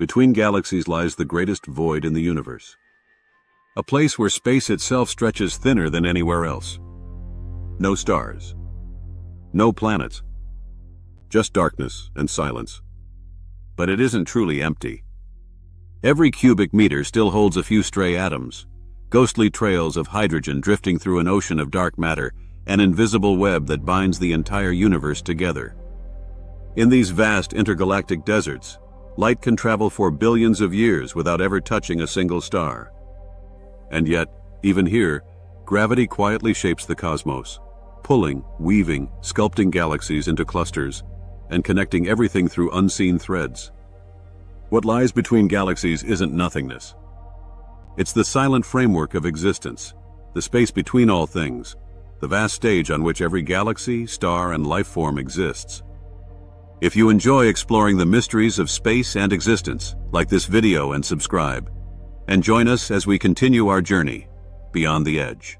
Between galaxies lies the greatest void in the universe. A place where space itself stretches thinner than anywhere else. No stars. No planets. Just darkness and silence. But it isn't truly empty. Every cubic meter still holds a few stray atoms, ghostly trails of hydrogen drifting through an ocean of dark matter, an invisible web that binds the entire universe together. In these vast intergalactic deserts, light can travel for billions of years without ever touching a single star. And yet, even here, gravity quietly shapes the cosmos, pulling, weaving, sculpting galaxies into clusters, and connecting everything through unseen threads. What lies between galaxies isn't nothingness. It's the silent framework of existence, the space between all things, the vast stage on which every galaxy, star, and life form exists. If you enjoy exploring the mysteries of space and existence, like this video and subscribe. And join us as we continue our journey beyond the edge.